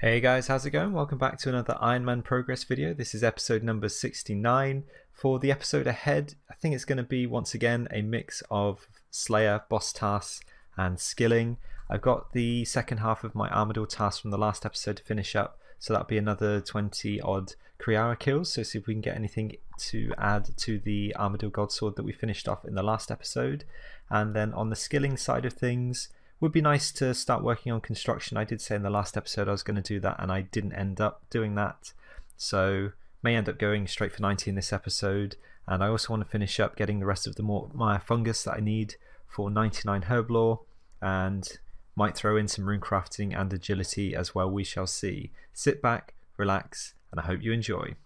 Hey guys, how's it going? Welcome back to another Iron Man progress video. This is episode number 69. For the episode ahead, I think it's going to be once again a mix of Slayer, boss tasks, and skilling. I've got the second half of my Armadyl task from the last episode to finish up, so that'll be another 20 odd Kree'arra kills. So see if we can get anything to add to the Armadyl Godsword that we finished off in the last episode. And then on the skilling side of things, would be nice to start working on construction. I did say in the last episode I was going to do that, and I didn't end up doing that. So may end up going straight for 90 in this episode. And I also want to finish up getting the rest of the Mort Myre fungus that I need for 99 Herblore, and might throw in some rune crafting and agility as well. We shall see. Sit back, relax, and I hope you enjoy.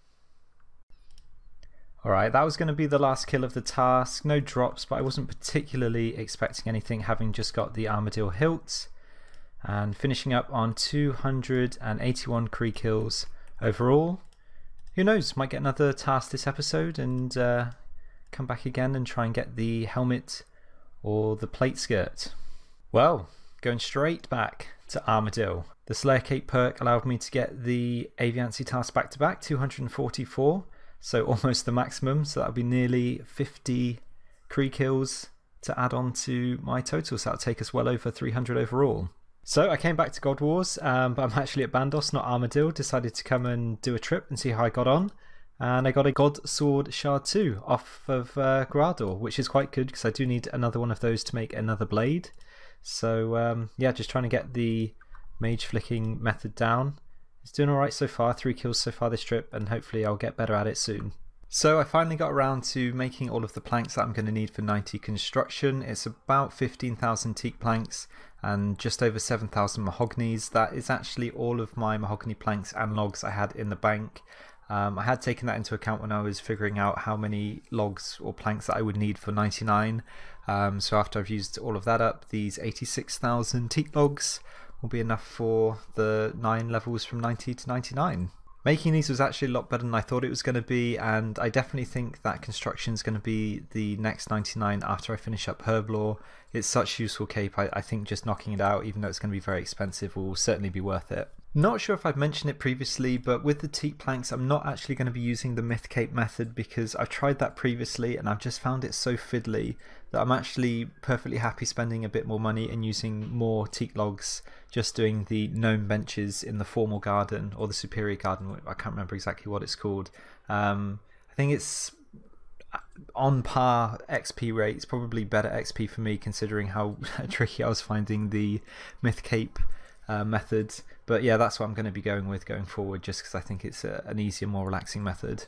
Alright, that was going to be the last kill of the task. No drops, but I wasn't particularly expecting anything having just got the Armadyl hilt. And finishing up on 281 Kree kills overall. Who knows, might get another task this episode and uh, come back again and try and get the helmet or the plate skirt. Well, going straight back to Armadyl. The Slayer Cape perk allowed me to get the Aviansie task back to back, 244 so almost the maximum. So that would be nearly 50 Kree kills to add on to my total. So that would take us well over 300 overall. So I came back to God Wars, um, but I'm actually at Bandos, not Armadyl. Decided to come and do a trip and see how I got on. And I got a God Sword Shard 2 off of uh, Graardor, which is quite good because I do need another one of those to make another blade. So um, yeah, just trying to get the mage flicking method down. It's doing alright so far, three kills so far this trip, and hopefully I'll get better at it soon. So I finally got around to making all of the planks that I'm going to need for 90 construction. It's about 15,000 teak planks and just over 7,000 mahoganies. That is actually all of my mahogany planks and logs I had in the bank. Um, I had taken that into account when I was figuring out how many logs or planks that I would need for 99. Um, so after I've used all of that up, these 86,000 teak logs will be enough for the 9 levels from 90 to 99. Making these was actually a lot better than I thought it was going to be, and I definitely think that construction is going to be the next 99 after I finish up Herblore. It's such useful cape, I, I think just knocking it out, even though it's going to be very expensive, will certainly be worth it. Not sure if I've mentioned it previously, but with the teak planks, I'm not actually going to be using the myth cape method because I've tried that previously and I've just found it so fiddly that I'm actually perfectly happy spending a bit more money and using more teak logs, just doing the gnome benches in the formal garden or the superior garden. I can't remember exactly what it's called. Um, I think it's uh, on par XP rates, probably better XP for me considering how tricky I was finding the myth cape uh, method. But yeah, that's what I'm going to be going with going forward just because I think it's a, an easier, more relaxing method.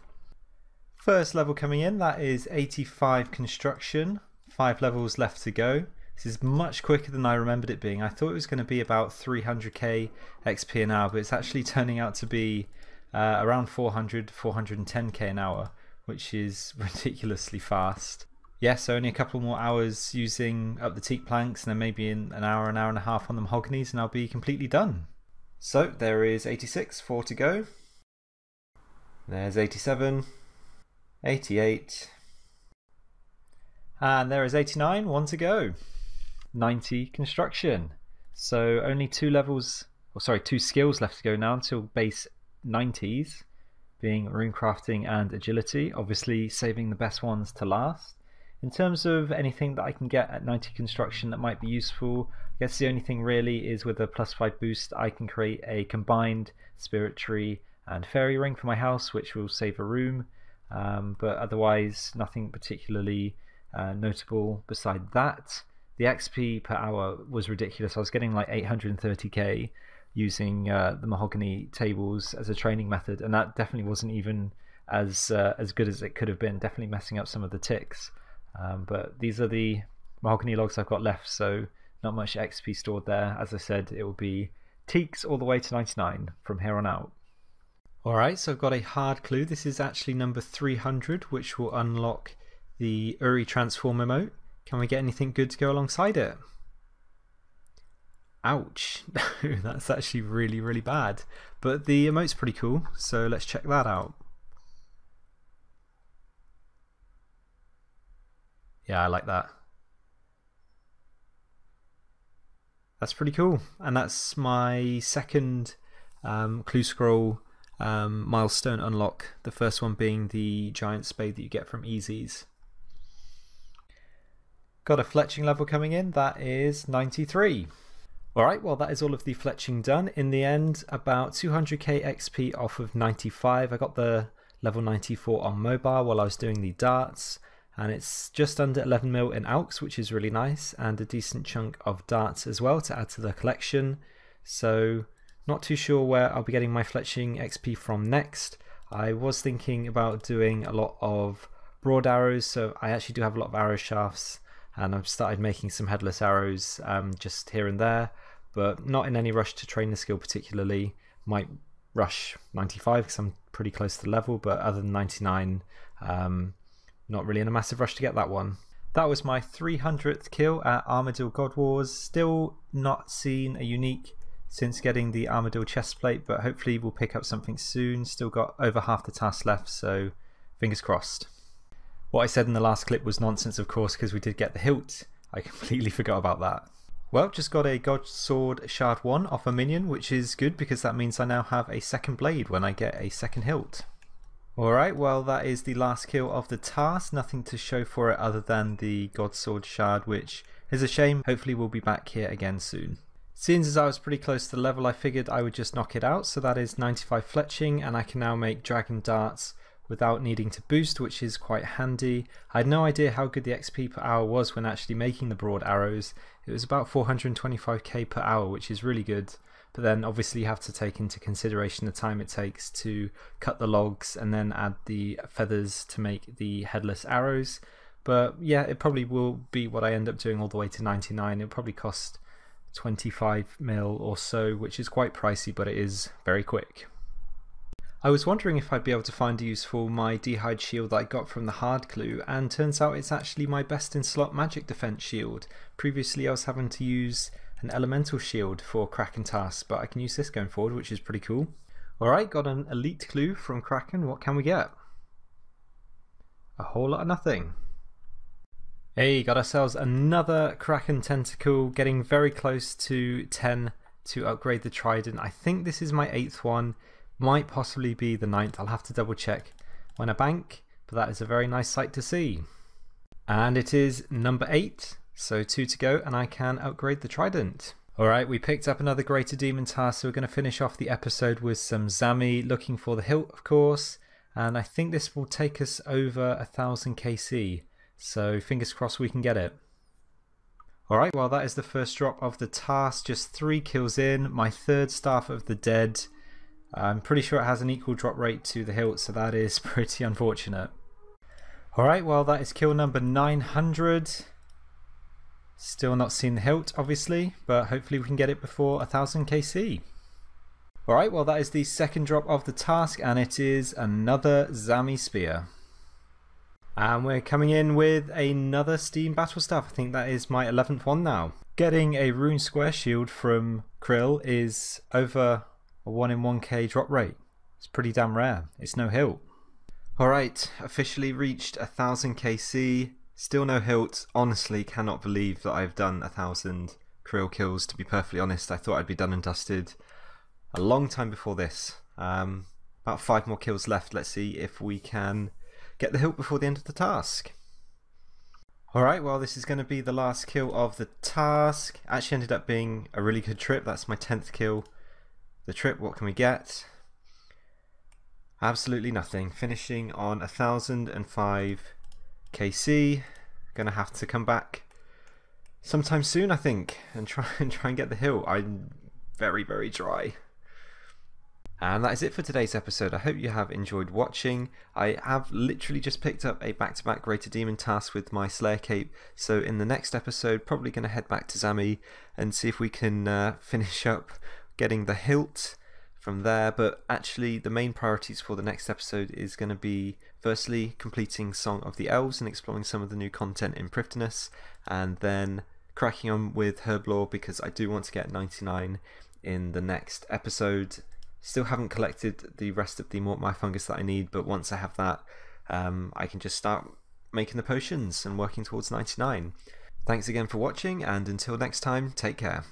First level coming in, that is 85 construction. Five levels left to go. This is much quicker than I remembered it being. I thought it was going to be about 300k XP an hour, but it's actually turning out to be uh, around 400, 410k an hour, which is ridiculously fast yeah, so only a couple more hours using up the teak planks, and then maybe in an hour, an hour and a half on the mahoganies, and I'll be completely done. So there is 86, 4 to go. There's 87, 88, and there is 89, 1 to go. 90 construction. So only two levels, or sorry, two skills left to go now until base 90s, being rune crafting and agility. Obviously, saving the best ones to last. In terms of anything that I can get at 90 construction that might be useful, I guess the only thing really is with a plus 5 boost I can create a combined spirit tree and fairy ring for my house which will save a room um, but otherwise nothing particularly uh, notable beside that. The XP per hour was ridiculous. I was getting like 830k using uh, the mahogany tables as a training method, and that definitely wasn't even as uh, as good as it could have been. Definitely messing up some of the ticks. Um, but these are the mahogany logs I've got left, so not much XP stored there. As I said, it will be teaks all the way to 99 from here on out. Alright, so I've got a hard clue. This is actually number 300, which will unlock the Uri transform emote. Can we get anything good to go alongside it? Ouch, that's actually really, really bad. But the emote's pretty cool, so let's check that out. Yeah, I like that. That's pretty cool. And that's my second um, clue scroll um, milestone unlock. The first one being the giant spade that you get from Easy's. Got a fletching level coming in, that is 93. Alright, well that is all of the fletching done. In the end, about 200k XP off of 95. I got the level 94 on mobile while I was doing the darts, and it's just under 11 mil in AUX, which is really nice, and a decent chunk of darts as well to add to the collection. So, not too sure where I'll be getting my fletching XP from next. I was thinking about doing a lot of broad arrows, so I actually do have a lot of arrow shafts and I've started making some headless arrows um, just here and there, but not in any rush to train the skill particularly. Might rush 95 because I'm pretty close to the level, but other than 99, um, not really in a massive rush to get that one. That was my 300th kill at Armadyl God Wars. Still not seen a unique since getting the Armadyl chestplate, but hopefully we'll pick up something soon. Still got over half the task left, so fingers crossed. What I said in the last clip was nonsense, of course, because we did get the hilt. I completely forgot about that. Well, just got a God Sword Shard 1 off a minion, which is good because that means I now have a second blade when I get a second hilt. Alright, well that is the last kill of the task. Nothing to show for it other than the God Sword Shard, which is a shame. Hopefully we'll be back here again soon. Seeing as I was pretty close to the level, I figured I would just knock it out. So that is 95 fletching, and I can now make Dragon Darts without needing to boost, which is quite handy. I had no idea how good the XP per hour was when actually making the broad arrows. It was about 425k per hour, which is really good. But then obviously you have to take into consideration the time it takes to cut the logs and then add the feathers to make the headless arrows. But yeah, it probably will be what I end up doing all the way to 99. It'll probably cost 25 mil or so, which is quite pricey, but it is very quick. I was wondering if I'd be able to find a use for my D'hide shield that I got from the hard clue, and turns out it's actually my best in slot magic defense shield. Previously I was having to use an elemental shield for Kraken tasks, but I can use this going forward, which is pretty cool. Alright, got an elite clue from Kraken. What can we get? A whole lot of nothing. Hey, got ourselves another Kraken tentacle, getting very close to 10 to upgrade the Trident. I think this is my eighth one might possibly be the ninth. I'll have to double check when I bank, but that is a very nice sight to see. And it is number eight, so two to go, and I can upgrade the trident. Alright, we picked up another Greater Demon task, so we're going to finish off the episode with some Zammy, looking for the hilt, of course. And I think this will take us over a thousand KC, so fingers crossed we can get it. Alright, well, that is the first drop of the task, just three kills in, my third Staff of the Dead. I'm pretty sure it has an equal drop rate to the hilt, so that is pretty unfortunate. Alright, well, that is kill number 900. Still not seen the hilt, obviously, but hopefully we can get it before 1000 KC. Alright, well, that is the second drop of the task, and it is another Zammy Spear. And we're coming in with another Steam Battle Staff. I think that is my 11th one now. Getting a Rune Square Shield from K'ril is over a 1 in 1k drop rate. It's pretty damn rare. It's no hilt. Alright, officially reached 1000 KC. Still no hilt. Honestly, cannot believe that I've done a thousand K'ril kills. To be perfectly honest, I thought I'd be done and dusted a long time before this. Um, about five more kills left. Let's see if we can get the hilt before the end of the task. Alright, well, this is going to be the last kill of the task. Actually, ended up being a really good trip. That's my 10th kill the trip, what can we get? Absolutely nothing. Finishing on 1005 KC. Gonna have to come back sometime soon, I think, and try and try and get the hill. I'm very, very dry. And that is it for today's episode. I hope you have enjoyed watching. I have literally just picked up a back-to-back -back Greater Demon task with my Slayer Cape, so in the next episode, probably going to head back to Zammy and see if we can uh, finish up getting the hilt from there. But actually, the main priorities for the next episode is going to be firstly completing Song of the Elves and exploring some of the new content in Prifddinas, and then cracking on with Herblore because I do want to get 99 in the next episode. Still haven't collected the rest of the Mort Myre fungus that I need, but once I have that, um, I can just start making the potions and working towards 99. Thanks again for watching, and until next time, take care.